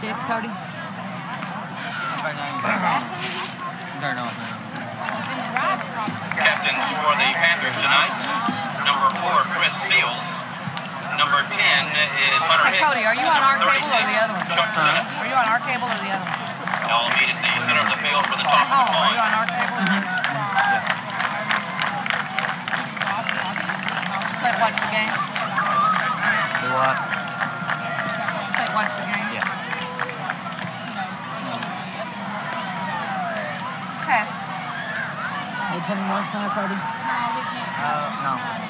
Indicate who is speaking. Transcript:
Speaker 1: take this, Cody?
Speaker 2: Turn off.
Speaker 3: Captains for the Panthers tonight. Number four, Chris Seals. Number 10 is Hunter
Speaker 4: Hey,
Speaker 3: Hicks.
Speaker 4: Cody, are you on our cable or the other one?
Speaker 3: 36,
Speaker 4: Are you on our cable or the other one?
Speaker 3: They'll meet at the center of the field for the toss
Speaker 4: Oh,
Speaker 3: of the
Speaker 4: line.
Speaker 3: are
Speaker 4: you on our cable? Say watch the game.
Speaker 2: Do what?
Speaker 4: Say watch the game.
Speaker 2: Yeah.
Speaker 4: Okay.
Speaker 1: Him on center, Cody?
Speaker 2: Uh, no.